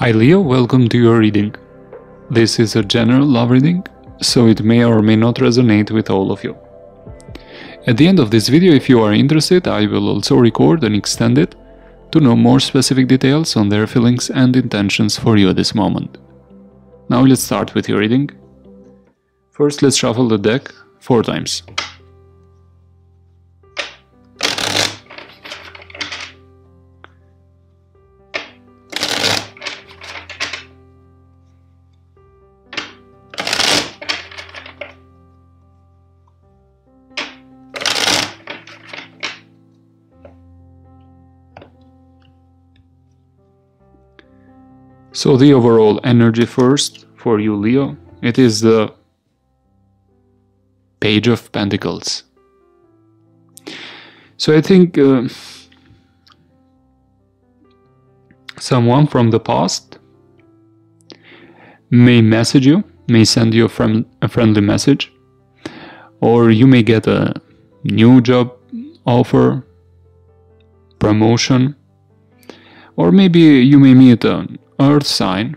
Hi Leo, welcome to your reading. This is a general love reading, so it may or may not resonate with all of you. At the end of this video, if you are interested, I will also record and extend it to know more specific details on their feelings and intentions for you at this moment. Now let's start with your reading. First, let's shuffle the deck four times. So the overall energy first for you, Leo, it is the Page of Pentacles. So I think uh, someone from the past may message you, may send you a, friend, a friendly message, or you may get a new job offer, promotion, or maybe you may meet an earth sign,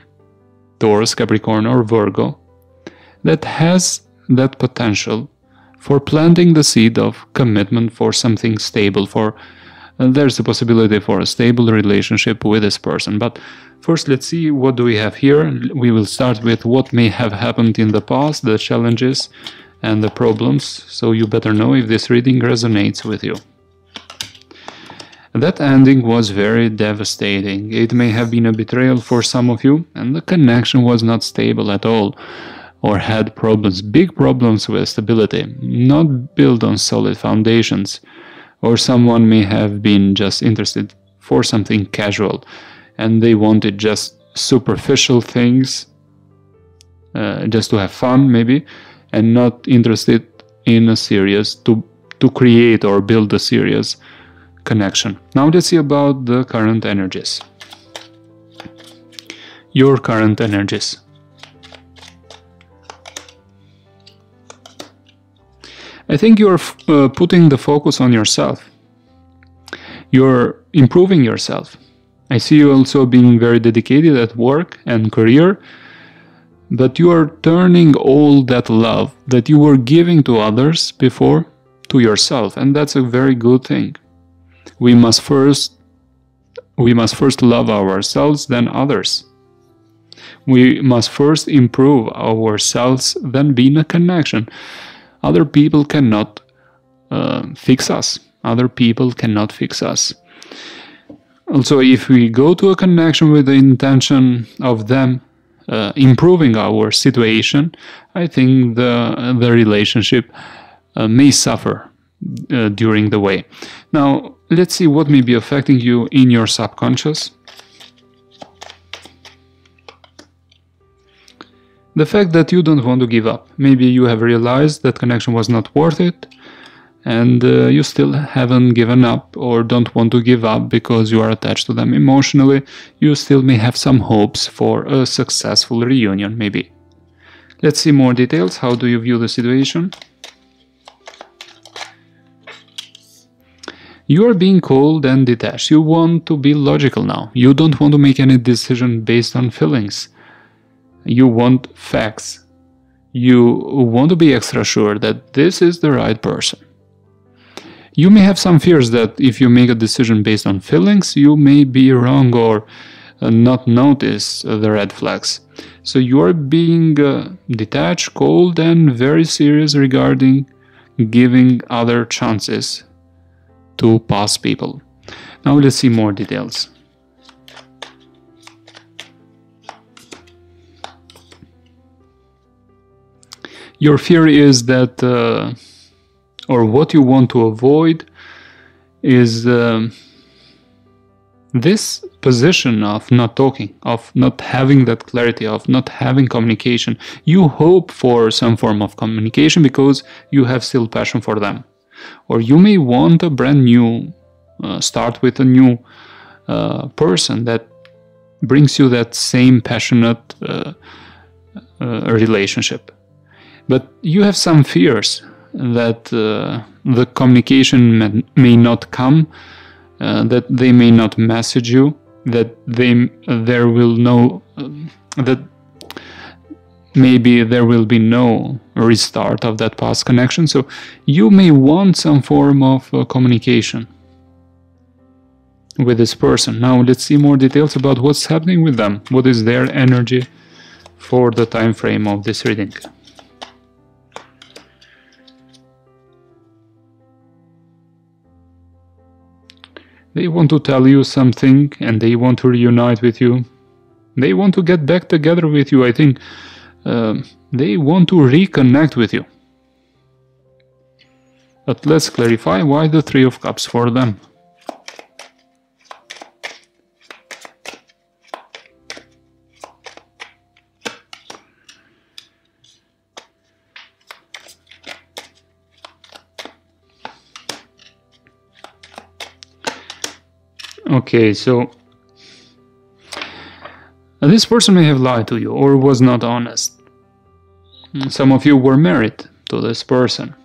Taurus, Capricorn, or Virgo, that has that potential for planting the seed of commitment for something stable, for uh, there's a possibility for a stable relationship with this person. But first, let's see what do we have here. We will start with what may have happened in the past, the challenges and the problems, so you better know if this reading resonates with you. That ending was very devastating. It may have been a betrayal for some of you, and the connection was not stable at all or had problems, big problems with stability, not built on solid foundations, or someone may have been just interested for something casual and they wanted just superficial things, uh, just to have fun maybe, and not interested in a serious to to create or build a serious connection. Now let's see about the current energies. Your current energies. I think you're uh, putting the focus on yourself. You're improving yourself. I see you also being very dedicated at work and career, but you are turning all that love that you were giving to others before to yourself, and that's a very good thing. We must first we must first love ourselves, then others. We must first improve ourselves, then be in a connection. Other people cannot uh, fix us. Other people cannot fix us. Also, if we go to a connection with the intention of them uh, improving our situation, I think the the relationship uh, may suffer uh, during the way. Now, let's see what may be affecting you in your subconscious. The fact that you don't want to give up. Maybe you have realized that connection was not worth it and uh, you still haven't given up or don't want to give up because you are attached to them emotionally. You still may have some hopes for a successful reunion, maybe. Let's see more details. How do you view the situation? You are being cold and detached. You want to be logical now. You don't want to make any decision based on feelings you want facts. You want to be extra sure that this is the right person. You may have some fears that if you make a decision based on feelings, you may be wrong or uh, not notice the red flags. So you are being uh, detached, cold, and very serious regarding giving other chances to past people. Now let's see more details. your fear is that, uh, or what you want to avoid is um, this position of not talking, of not having that clarity, of not having communication. You hope for some form of communication because you have still passion for them. Or you may want a brand new, uh, start with a new uh, person that brings you that same passionate uh, uh relationship. But you have some fears that uh, the communication may, not come, uh, that they may not message you that they there will no that maybe there will be no restart of that past connection so you may want some form of uh, communication with this person now let's see more details about what's happening with them what is their energy for the time frame of this reading They want to tell you something and they want to reunite with you. They want to get back together with you. I think uh, they want to reconnect with you. But let's clarify why the Three of Cups for them. Okay, so this person may have lied to you or was not honest. Some of you were married to this person.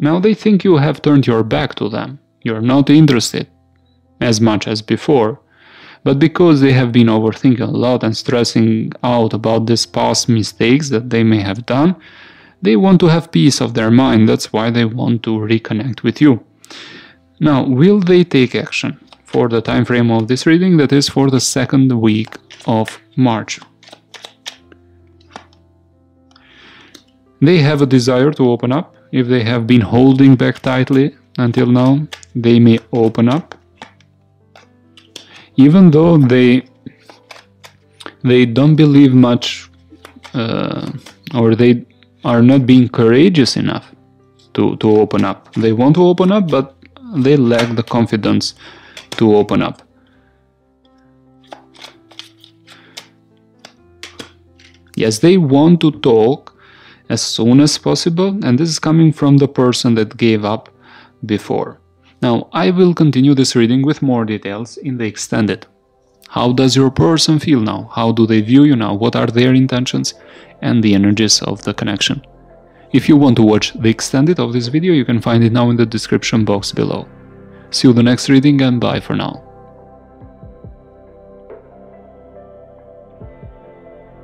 Now they think you have turned your back to them. You're not interested as much as before. But because they have been overthinking a lot and stressing out about these past mistakes that they may have done, they want to have peace of their mind. That's why they want to reconnect with you. Now, will they take action? for the time frame of this reading that is for the second week of March. They have a desire to open up. If they have been holding back tightly until now, they may open up. Even though they they don't believe much uh, or they are not being courageous enough to, to open up. They want to open up, but they lack the confidence to open up. Yes, they want to talk as soon as possible, and this is coming from the person that gave up before. Now, I will continue this reading with more details in the extended. How does your person feel now? How do they view you now? What are their intentions and the energies of the connection? If you want to watch the extended of this video, you can find it now in the description box below. See you the next reading and bye for now.